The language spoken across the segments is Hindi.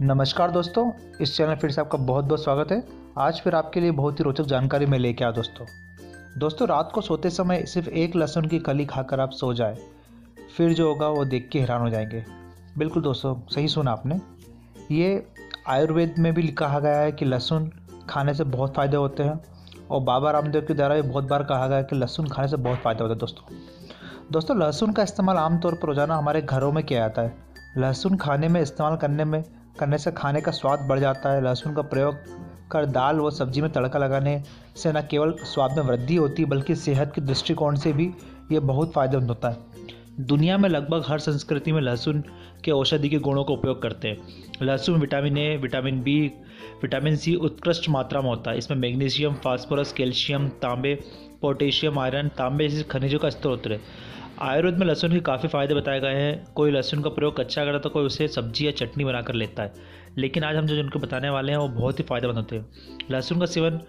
नमस्कार दोस्तों, इस चैनल फिर से आपका बहुत बहुत स्वागत है। आज फिर आपके लिए बहुत ही रोचक जानकारी मैं लेके आया दोस्तों। दोस्तों, रात को सोते समय सिर्फ़ एक लहसुन की कली खाकर आप सो जाए। फिर जो होगा वो देख के हैरान हो जाएँगे। बिल्कुल दोस्तों, सही सुना आपने। ये आयुर्वेद में भी कहा गया है कि लहसुन खाने से बहुत फ़ायदे होते हैं और बाबा रामदेव के द्वारा भी बहुत बार कहा गया है कि लहसुन खाने से बहुत फ़ायदा होता है दोस्तों। दोस्तों, लहसुन का इस्तेमाल आमतौर पर रोज़ाना हमारे घरों में किया जाता है। लहसुन खाने में इस्तेमाल करने में करने से खाने का स्वाद बढ़ जाता है। लहसुन का प्रयोग कर दाल व सब्ज़ी में तड़का लगाने से न केवल स्वाद में वृद्धि होती, बल्कि सेहत के दृष्टिकोण से भी ये बहुत फ़ायदेमंद होता है। दुनिया में लगभग हर संस्कृति में लहसुन के औषधि के गुणों का उपयोग करते हैं। लहसुन vitamin A, vitamin B, vitamin C उत्कृष्ट मात्रा में होता है। इसमें मैग्नीशियम, फास्फोरस, कैल्शियम, तांबे, पोटेशियम, आयरन, तांबे जैसे खनिजों का स्त्रोत है। आयुर्वेद में लहसुन के काफ़ी फ़ायदे बताए गए हैं। कोई लहसुन का प्रयोग कच्चा करता तो कोई उसे सब्ज़ी या चटनी बनाकर लेता है। लेकिन आज हम जो जिनको बताने वाले हैं, वो बहुत ही फ़ायदेमंद होते हैं। लहसुन का सेवन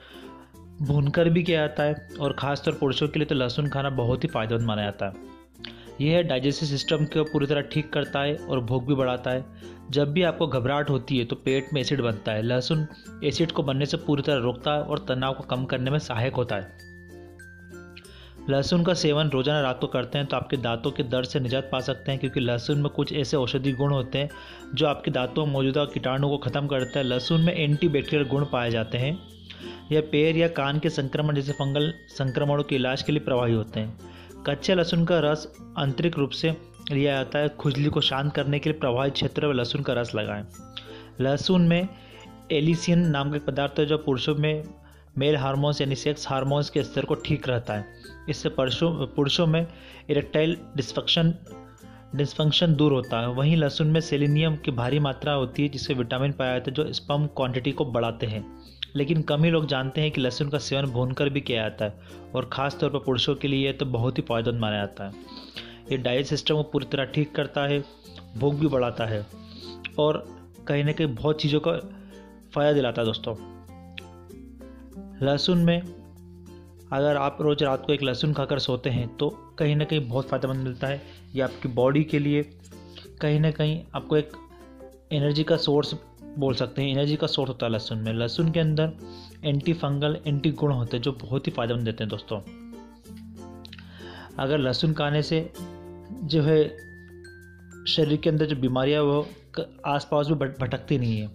भूनकर भी किया जाता है और ख़ासतौर पुरुषों के लिए तो लहसुन खाना बहुत ही फ़ायदेमंद माना जाता है। यह डाइजेस्टिव सिस्टम को पूरी तरह ठीक करता है और भूख भी बढ़ाता है। जब भी आपको घबराहट होती है तो पेट में एसिड बनता है। लहसुन एसिड को बनने से पूरी तरह रोकता है और तनाव को कम करने में सहायक होता है। लहसुन का सेवन रोज़ाना रात को करते हैं तो आपके दांतों के दर्द से निजात पा सकते हैं, क्योंकि लहसुन में कुछ ऐसे औषधि गुण होते हैं जो आपके दांतों में मौजूदा कीटाणु को खत्म करता है। लहसुन में एंटीबैक्टीरियल गुण पाए जाते हैं। यह पैर या कान के संक्रमण जैसे फंगल संक्रमणों के इलाज के लिए प्रभावी होते हैं। कच्चे लहसुन का रस आंतरिक रूप से लिया जाता है। खुजली को शांत करने के लिए प्रभावित क्षेत्र में लहसुन का रस लगाएँ। लहसुन में एलिसियन नाम का पदार्थ है जो पुरुषों में मेल हार्मोन्स यानी सेक्स हार्मोन्स के स्तर को ठीक रहता है। इससे पुरुषों पुरुषों में इरेक्टाइल डिस्फंक्शन डिस्फंक्शन दूर होता है। वहीं लहसुन में सेलिनियम की भारी मात्रा होती है, जिससे विटामिन पाया जाता है, जो स्पम क्वांटिटी को बढ़ाते हैं। लेकिन कम ही लोग जानते हैं कि लहसुन का सेवन भूनकर भी किया जाता है, और ख़ास तौर पर पुरुषों के लिए तो बहुत ही फ़ायदेमंद माना जाता है। ये डाइट सिस्टम को पूरी तरह ठीक करता है भूख भी बढ़ाता है, और कहीं ना कहीं बहुत चीज़ों का फ़ायदा दिलाता है दोस्तों। लहसुन में अगर आप रोज़ रात को एक लहसुन खाकर सोते हैं तो कहीं ना कहीं बहुत फ़ायदेमंद मिलता है। ये आपकी बॉडी के लिए कहीं ना कहीं आपको एक एनर्जी का सोर्स बोल सकते हैं। एनर्जी का सोर्स होता है लहसुन में। लहसुन के अंदर एंटी फंगल एंटी गुण होते हैं, जो बहुत ही फ़ायदेमंद देते हैं दोस्तों। अगर लहसुन खाने से जो है शरीर के अंदर जो बीमारियाँ वो आसपास भी भटकती नहीं है।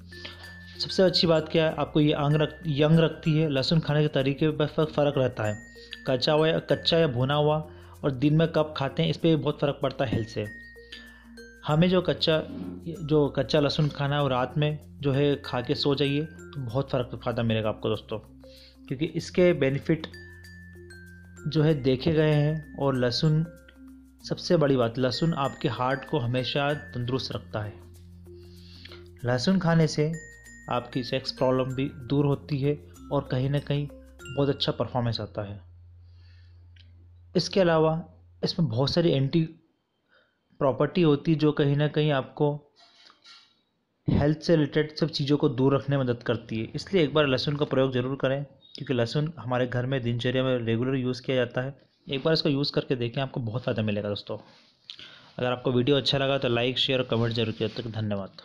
सबसे अच्छी बात क्या है? आपको ये अंग रख, यंग रखती है, लहसुन खाने के तरीके पर फ़र्क रहता है। कच्चा हुआ कच्चा या भुना हुआ और दिन में कब खाते हैं, इस पर बहुत फ़र्क पड़ता है हेल्थ से। हमें जो कच्चा जो कच्चा लहसुन खाना है रात में जो है खा के सो जाइए तो बहुत फ़र्क फ़ायदा मिलेगा आपको दोस्तों। क्योंकि इसके बेनिफिट जो है देखे गए हैं और लहसुन, सबसे बड़ी बात, लहसुन आपके हार्ट को हमेशा तंदुरुस्त रखता है। लहसुन खाने से आपकी सेक्स प्रॉब्लम भी दूर होती है और कहीं ना कहीं बहुत अच्छा परफॉर्मेंस आता है। इसके अलावा इसमें बहुत सारी एंटी प्रॉपर्टी होती जो कहीं ना कहीं आपको हेल्थ से रिलेटेड सब चीज़ों को दूर रखने में मदद करती है। इसलिए एक बार लहसुन का प्रयोग ज़रूर करें, क्योंकि लहसुन हमारे घर में दिनचर्या में रेगुलर यूज़ किया जाता है। एक बार इसको यूज़ करके देखें, आपको बहुत फ़ायदा मिलेगा दोस्तों। अगर आपको वीडियो अच्छा लगा तो लाइक शेयर और कमेंट ज़रूर किया। तक धन्यवाद।